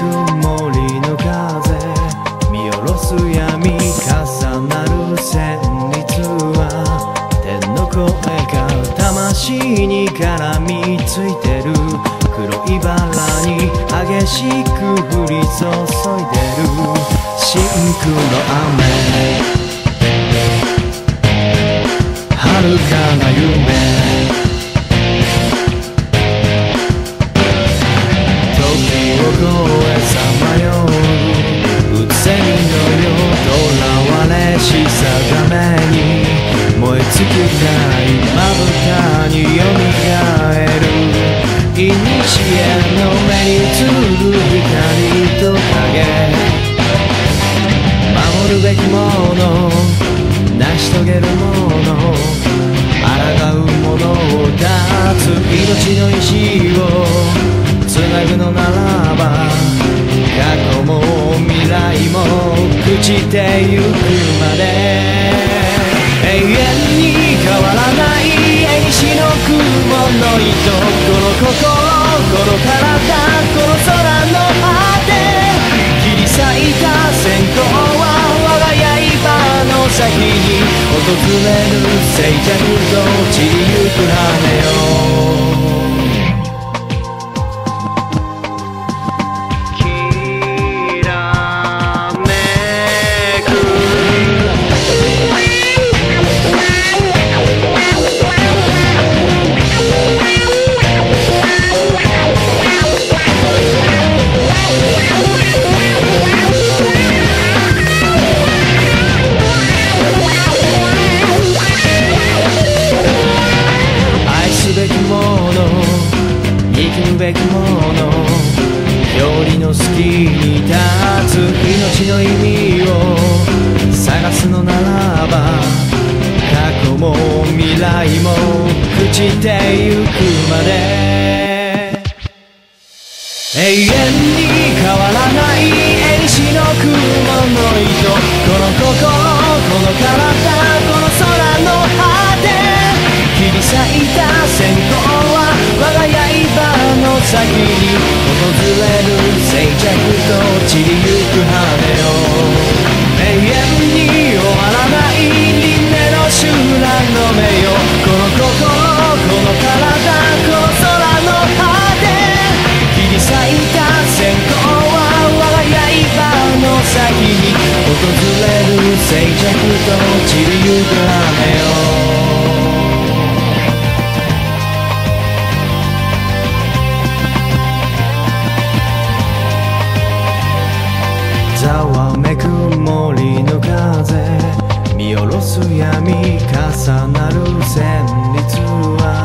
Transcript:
曇りの風見下ろす闇重なる旋律は天の声が魂に絡みついてる黒いバラに激しく降り注いでる真空の雨尽きたいまぶたによみがえる。いにしえの目に映る光と影守るべきもの成し遂げる。もの抗うものを断つ命の意志を未来も朽ちてゆくまで。永遠に変わらない縁石の雲の糸。この心この体この空の果て。切り裂いた線香は我が刃の先に。訪れる静寂と散りゆく羽よ。生きるべきもの。よりの隙に立つ命の意味を探すのならば過去も未来も朽ちてゆくまで。永遠に変わらない縁石の雲の糸。この心この体この空の果て。切り裂いたざわめく森の風。見下ろす闇重なる旋律は。